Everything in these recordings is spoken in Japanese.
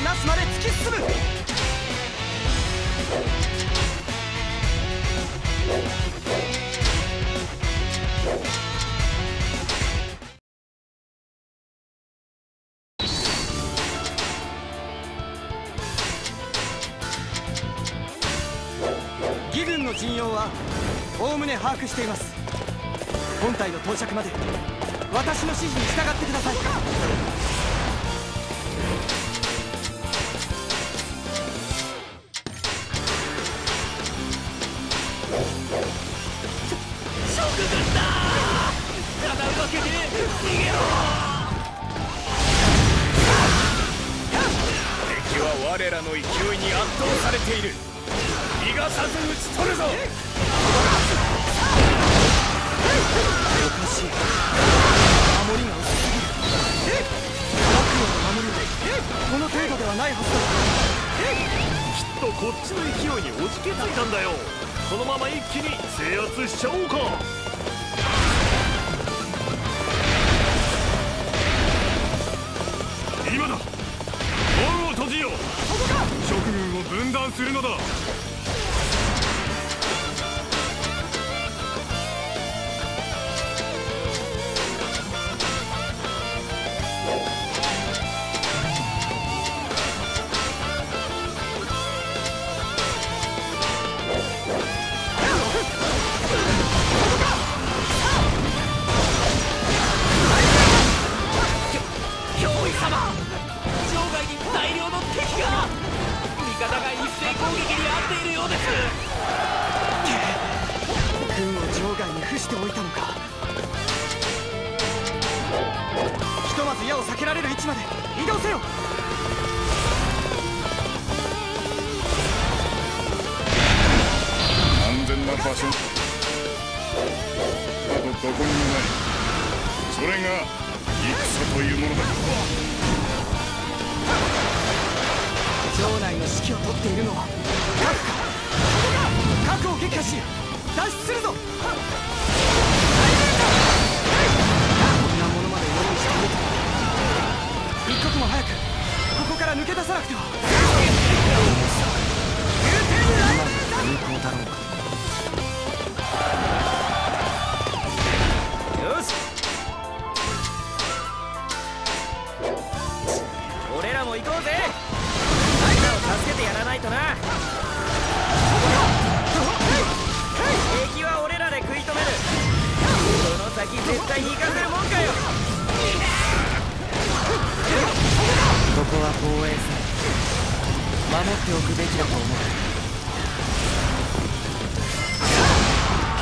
をなすまで突き進む。義軍の陣容はおおむね把握しています。本体の到着まで私の指示に従ってください。敵は我らの勢いに圧倒されている。逃がさず討ち取るぞ。おかしい。守りが薄すぎる。悪魔の守り。この程度ではないはずきっとこっちの勢いにおじけついたんだよ。このまま一気に制圧しちゃおうかのだ。しておいたのか。ひとまず矢を避けられる位置まで。移動せよ。安全な場所。などどこにもない。それが戦というものだ。城内の指揮を取っているのは核か。核を撃破し脱出するぞ。こんなものまで用意している一刻も早くここから抜け出さなくては。守っておくべきだと思う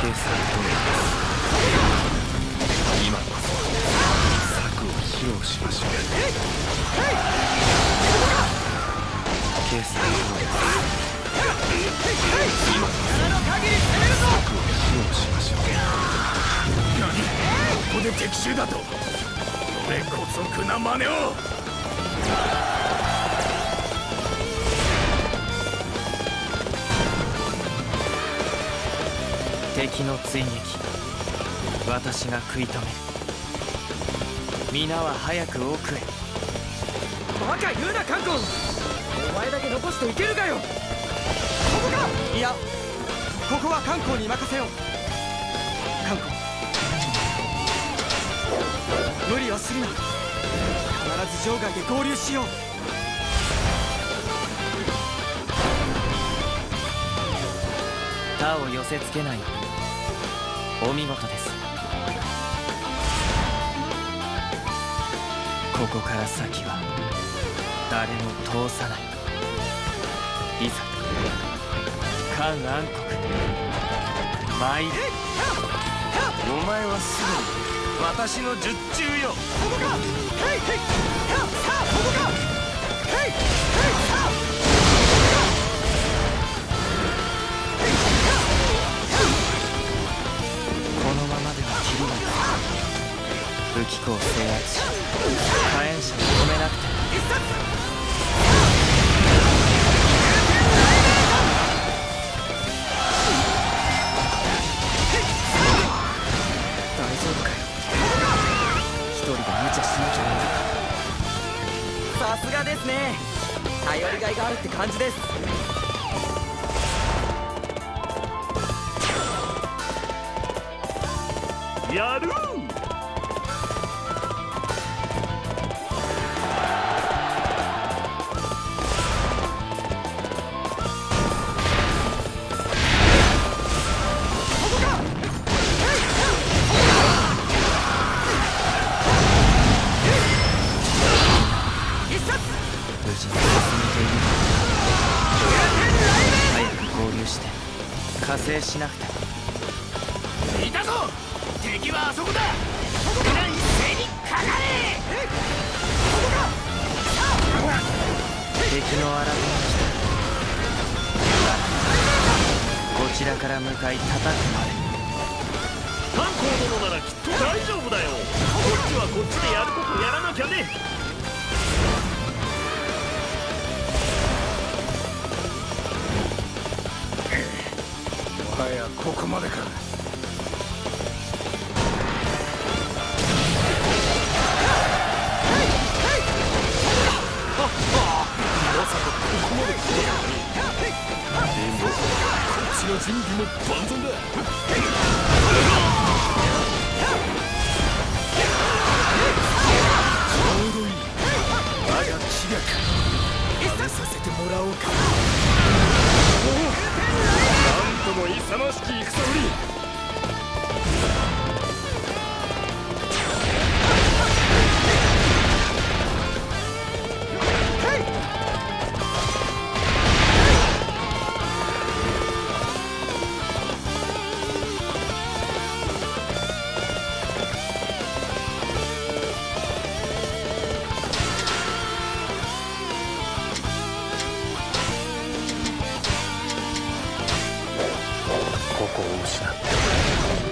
計算通りです今こそ策を披露しましょう。計算通りです今こそ策を披露しましょう何ここで敵襲だと。これこそ苦な真似を。敵の追撃私が食い止める。皆は早く奥へ。バカ言うなカンコン。お前だけ残していけるかよ。ここか。いやここはカンコンに任せよう。カンコン。無理はするな。必ず場外で合流しよう。他を寄せつけないお見事です。ここから先は誰も通さない。いざ韓暗黒参るお前はすぐに私の術中よ。ここか。ヘイ。ヘイ。さあここか。ヘイ。ヘイ。武器庫を制圧し火炎者をの荒手が来たこちらから向かい叩くまで観光殿ならきっと大丈夫だよこっちはこっちでやることやらなきゃねもはやここまでか。準備も万全だちょうどいい我が気学食べさせてもらおうかなんとも勇ましき戦ぶり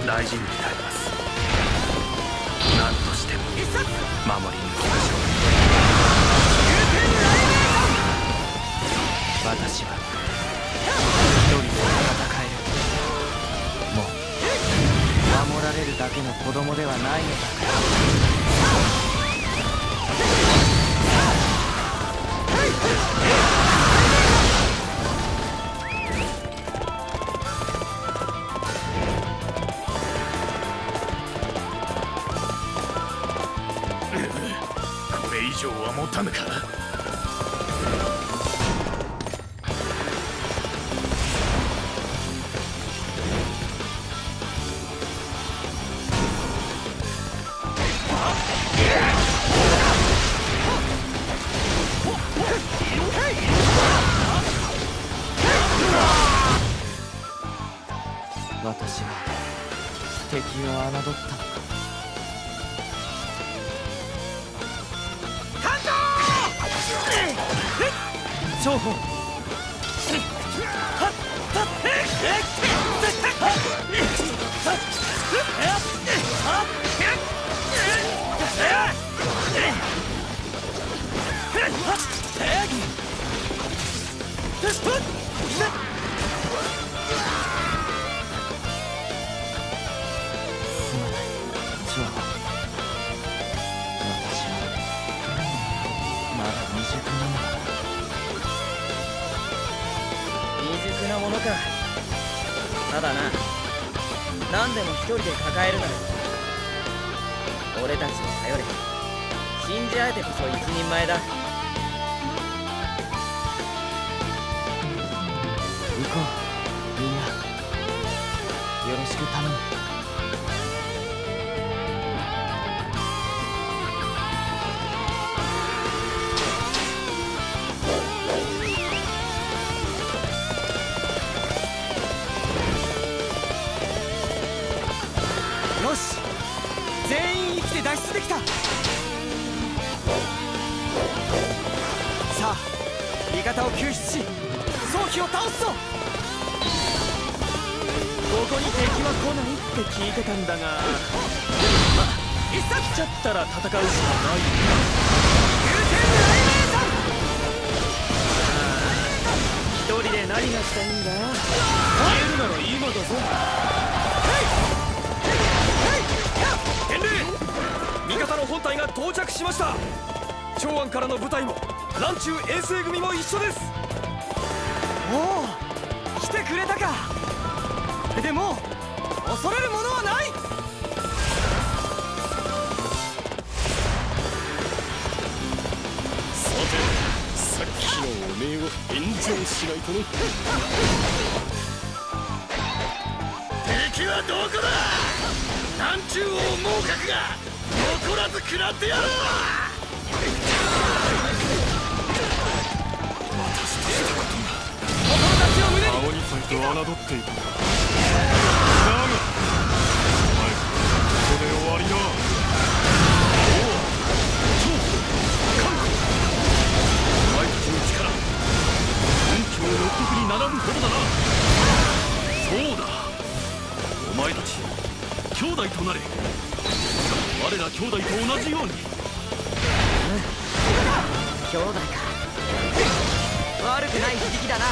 大事に至ります。何としても守り抜きましょう。私は一人で戦える。もう守られるだけの子供ではないのだから。上は持たぬか？私は敵を侮った。のかただな。何でも一人で抱えるなら。俺たちを頼れ。信じ合えてこそ一人前だ。行こう。味方を救出し早期を倒すぞ。ここに敵は来ないって聞いてたんだがまあ一冊来ちゃったら戦うしかない。一人で何がしたいんだ？言えるなら今だぞ。伝令味方の本隊が到着しました長安からの部隊も乱中衛星組も一緒です。おお来てくれたか。でもう恐れるものはない。さてさっきのおめえを炎上しないとね。敵はどこだ。南中王猛角が残らず食らってやろう侮っていた。だがお前ここで終わりだ。お前たちの力運慶六国に並ぶほどだなそうだお前たち兄弟となれ。我ら兄弟と同じように。兄弟か。悪くない響きだな。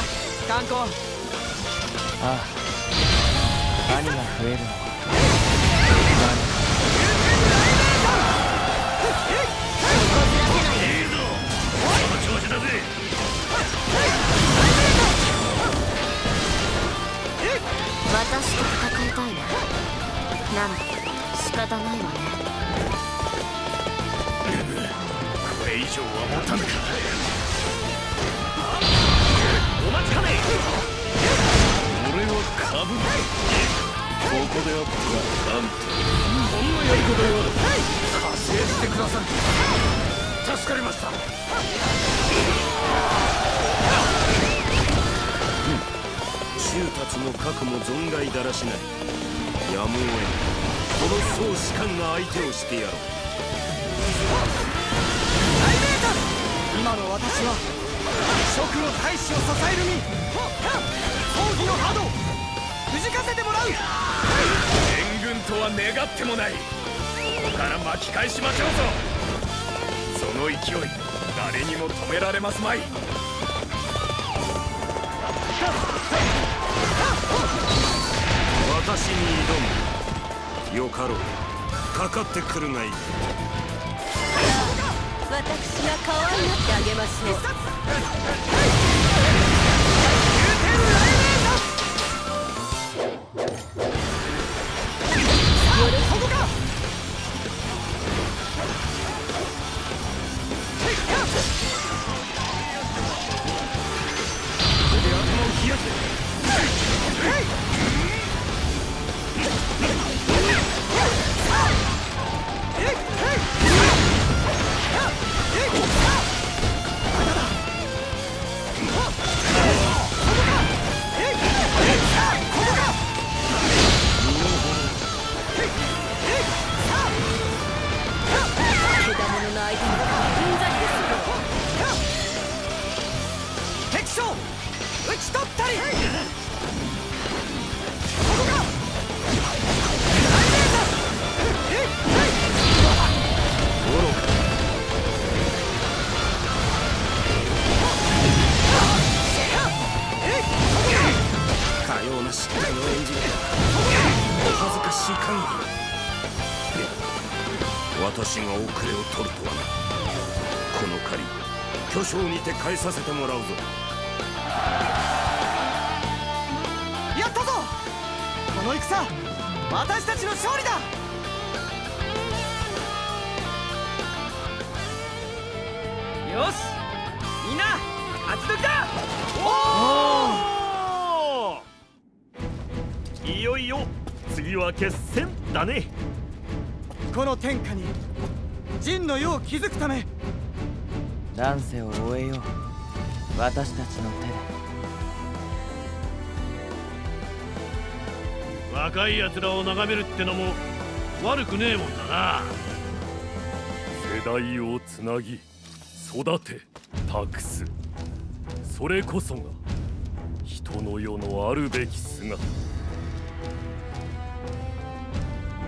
観光ああ兄が増えるの？はいいぞその調子だぜ私と戦いたいななんだ仕方ないわね。やり方よ加勢してくださる助かりました。衆たちの核も存外だらしないやむを得ぬこの総士官が相手をしてやろう今の私は職の大使を支える身葬儀の波動くじかせてもらう。援軍とは願ってもない。ここから巻き返しましょうぞ。その勢い誰にも止められますまい。私に挑む。よかろう。かかってくるがいい。私が可愛がってあげましょうさせてもらうぞ。やったぞ！この戦私たちの勝利だ！よし！みんな勝ち抜きだいよいよ次は決戦だね。この天下に陣の世を築くため。乱世を終えよう私たちの手で。若い奴らを眺めるってのも悪くねえもんだな。世代をつなぎ育て託す。それこそが人の世のあるべき姿。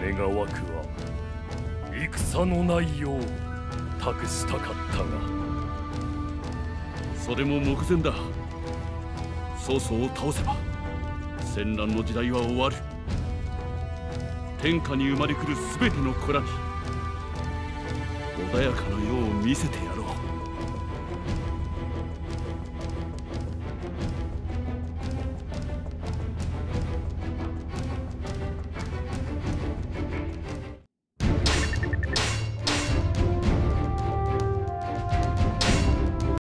願わくは戦のないよう託したかったが。それも目前だ。曹操を倒せば戦乱の時代は終わる。天下に生まれくる全ての子らに穏やかな世を見せてやる。